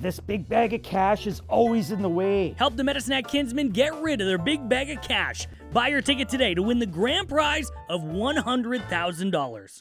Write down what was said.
this big bag of cash is always in the way. Help the Medicine Kinsmen get rid of their big bag of cash. Buy your ticket today to win the grand prize of $100,000.